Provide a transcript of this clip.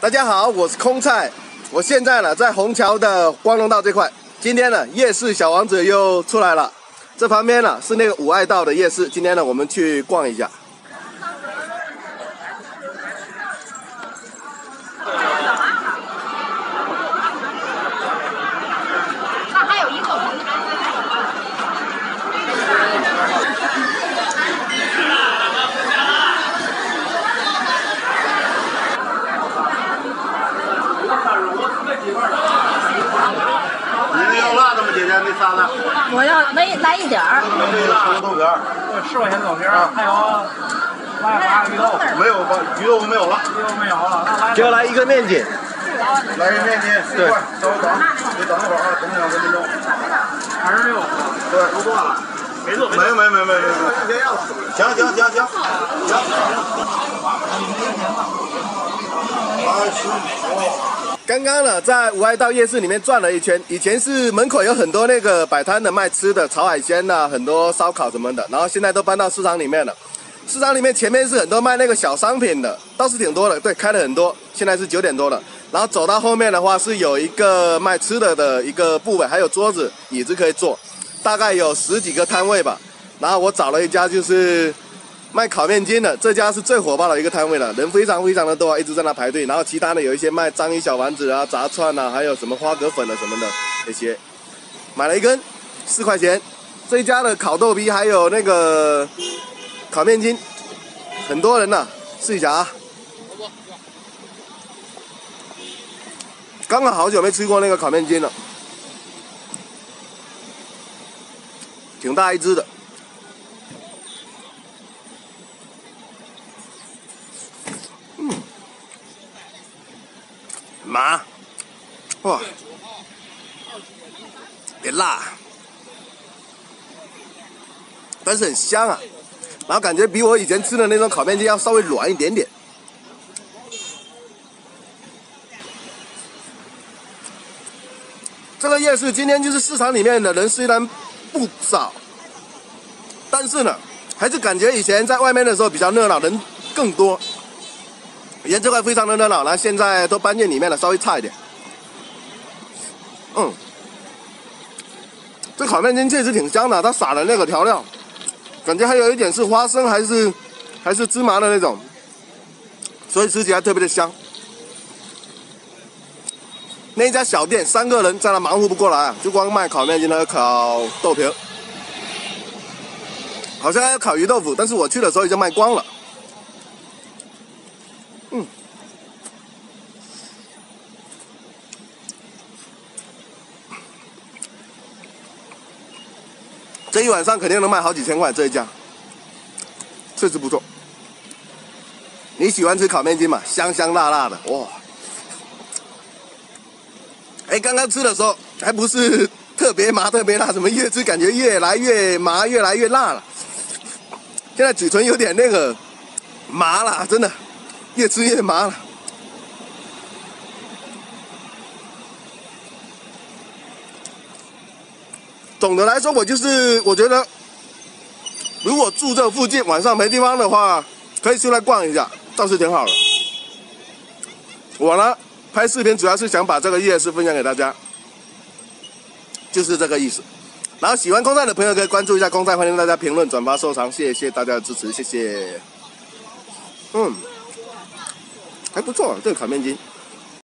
大家好，我是空菜，我现在呢在虹桥的光荣道这块。今天呢夜市小王子又出来了，这旁边呢是那个五爱道的夜市。今天呢我们去逛一下。我要来来一点儿。豆豆片儿，十块钱豆片儿，还有麻花鱼豆，没有吧？鱼豆腐没有了，鱼豆没有了，那来就来一个面筋，来一面筋，对稍微等，你等一会儿啊，等两分钟。二十六，对，不错了。没做，没没没没没没。行行行行。行。八十刚刚呢，在五爱道夜市里面转了一圈。以前是门口有很多那个摆摊的卖吃的，炒海鲜呐，很多烧烤什么的。然后现在都搬到市场里面了。市场里面前面是很多卖那个小商品的，倒是挺多的。对，开了很多。现在是九点多了。然后走到后面的话，是有一个卖吃的的一个部位，还有桌子、椅子可以坐，大概有十几个摊位吧。然后我找了一家就是。卖烤面筋的这家是最火爆的一个摊位了，人非常非常的多，一直在那排队。然后其他的有一些卖章鱼小丸子啊、炸串啊，还有什么花蛤粉啊什么的这些，买了一根四块钱。这家的烤豆皮还有那个烤面筋，很多人呢，试一下啊。刚刚好久没吃过那个烤面筋了，挺大一只的。麻，哇，别辣，但是很香啊，然后感觉比我以前吃的那种烤面筋要稍微软一点点。这个夜市今天就是市场里面的人虽然不少，但是呢，还是感觉以前在外面的时候比较热闹，人更多。以前这块非常的热闹，然后现在都搬进里面了，稍微差一点。嗯，这烤面筋确实挺香的，它撒的那个调料，感觉还有一点是花生还是还是芝麻的那种，所以吃起来特别的香。那家小店三个人在那忙活不过来，就光卖烤面筋和烤豆皮，好像还有烤鱼豆腐，但是我去的时候已经卖光了。一晚上肯定能卖好几千块。这一家确实不错。你喜欢吃烤面筋吗？香香辣辣的，哇！哎，刚刚吃的时候还不是 特别麻、特别辣，怎么越吃感觉越来越麻、越来越辣了？现在嘴唇有点那个麻了，真的。越吃越麻了。总的来说，我就是我觉得，如果住这附近晚上没地方的话，可以出来逛一下，倒是挺好的。我呢，拍视频主要是想把这个夜市分享给大家，就是这个意思。然后喜欢公菜的朋友可以关注一下公菜，欢迎大家评论、转发、收藏，谢谢大家的支持，谢谢。嗯。还不错，这个烤面筋。